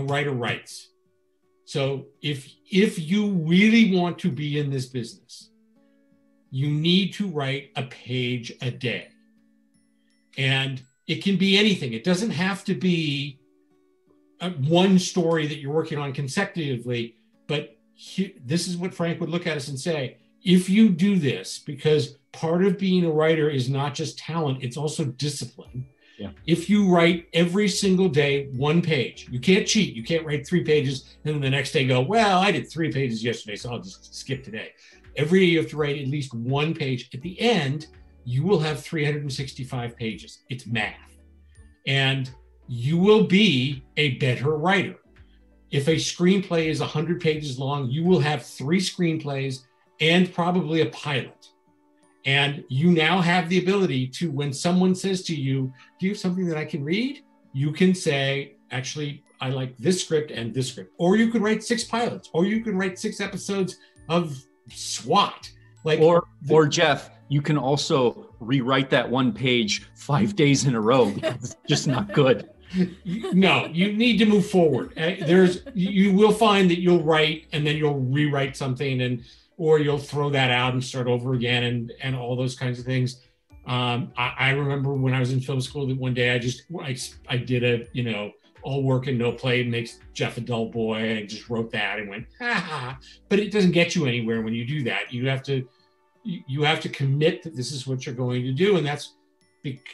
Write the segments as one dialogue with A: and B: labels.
A: a writer writes. So if if you really want to be in this business, you need to write a page a day. And it can be anything. It doesn't have to be uh, one story that you're working on consecutively, but he, this is what Frank would look at us and say, if you do this, because part of being a writer is not just talent, it's also discipline. If you write every single day one page, you can't cheat. You can't write three pages and then the next day go, well, I did three pages yesterday, so I'll just skip today. Every day you have to write at least one page. At the end, you will have 365 pages. It's math. And you will be a better writer. If a screenplay is 100 pages long, you will have three screenplays and probably a pilot. And you now have the ability to, when someone says to you, Do you have something that I can read? You can say, Actually, I like this script and this script. Or you could write six pilots, or you can write six episodes of SWAT. Like,
B: or, or Jeph, you can also rewrite that one page five days in a row it's just not good.
A: no, you need to move forward. Uh, There's, you will find that you'll write and then you'll rewrite something and or you'll throw that out and start over again and and all those kinds of things. Um, I, I remember when I was in film school that one day I just I, I did a you know all work and no play makes Jeph a dull boy and I just wrote that and went ha. But it doesn't get you anywhere when you do that. You have to you you have to commit that this is what you're going to do and that's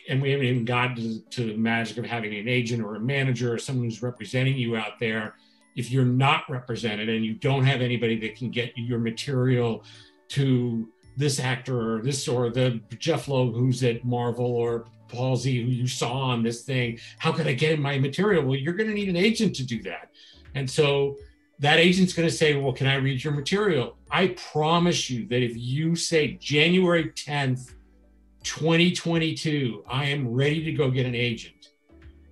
A: and we haven't even gotten to, to the magic of having an agent or a manager or someone who's representing you out there if you're not represented and you don't have anybody that can get your material to this actor or this or the Jeph Loeb who's at Marvel or Z who you saw on this thing, how could I get in my material? Well, you're going to need an agent to do that. And so that agent's going to say, Well, can I read your material? I promise you that if you say January 10th, 2022, I am ready to go get an agent,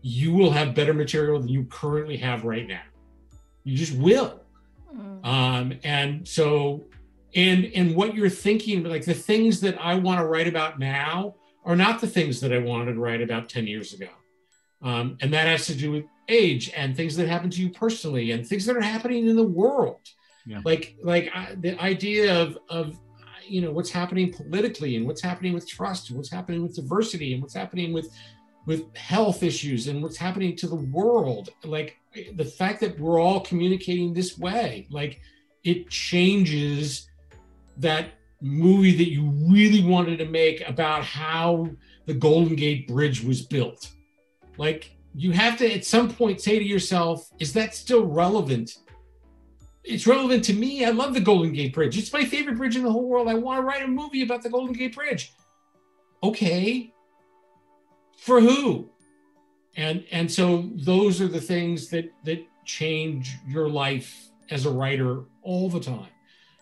A: you will have better material than you currently have right now you just will
C: Mm.
A: um, and so and and what you're thinking like the things that i want to write about now are not the things that i wanted to write about 10 years ago um, and that has to do with age and things that happen to you personally and things that are happening in the world
B: Yeah.
A: like like I, the idea of of you know what's happening politically and what's happening with trust and what's happening with diversity and what's happening with with health issues and what's happening to the world. Like the fact that we're all communicating this way like it changes that movie that you really wanted to make about how the golden gate bridge was built. Like you have to at some point say to yourself is that still relevant? It's relevant to me. I love the golden gate bridge. It's my favorite bridge in the whole world. I want to write a movie about the golden gate bridge. Okay for who? And and so those are the things that that change your life as a writer all the time.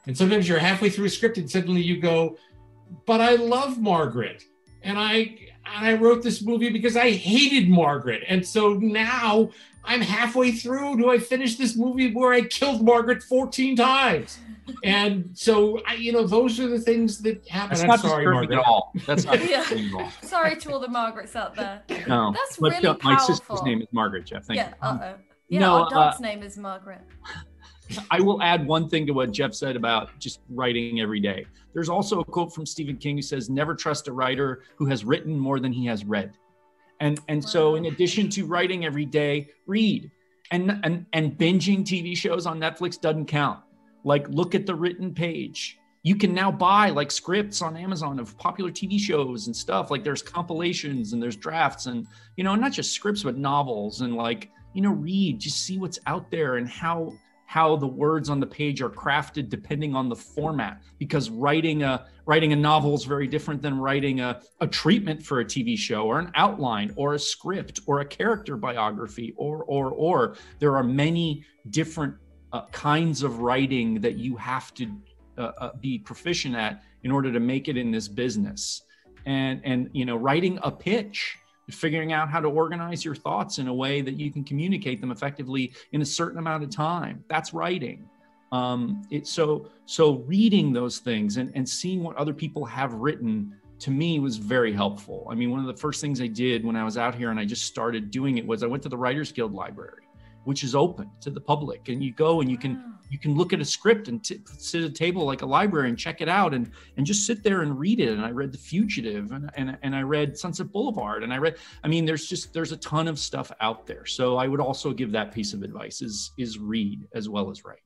A: And sometimes you're halfway through a script and suddenly you go but i love margaret and i and i wrote this movie because i hated margaret and so now i'm halfway through do i finish this movie where i killed margaret 14 times and so i you know those are the things that happen
B: That's
A: i'm
B: not
A: sorry margaret
B: at all. That's not
C: Yeah.
B: at all.
C: Sorry to all the Margarets out there.
B: No.
C: That's
B: But,
C: really
B: uh, my sister's name is Margaret, Jeph. Thank
C: yeah.
B: you.
C: Uh oh. Yeah.
B: No,
C: our dog's
B: uh,
C: name is Margaret.
B: I will add one thing to what Jeph said about just writing every day. There's also a quote from Stephen King who says, "Never trust a writer who has written more than he has read." And and so, in addition to writing every day, read. And and and binging TV shows on Netflix doesn't count. Like, look at the written page. You can now buy like scripts on Amazon of popular TV shows and stuff. Like, there's compilations and there's drafts and you know, not just scripts but novels and like you know, read. Just see what's out there and how how the words on the page are crafted depending on the format because writing a writing a novel is very different than writing a, a treatment for a tv show or an outline or a script or a character biography or or or. There are many different uh, kinds of writing that you have to uh, uh, be proficient at in order to make it in this business. And and you know writing a pitch figuring out how to organize your thoughts in a way that you can communicate them effectively in a certain amount of time. That's writing. Um, it so so reading those things and, and seeing what other people have written to me was very helpful. I mean one of the first things i did when i was out here and i just started doing it was i went to the writers guild library which is open to the public, and you go and you can
C: Wow.
B: you can look at a script and t- sit at a table like a library and check it out and and just sit there and read it. And i read the fugitive and, and and i read sunset boulevard and i read i mean there's just there's a ton of stuff out there. So i would also give that piece of advice is is read as well as write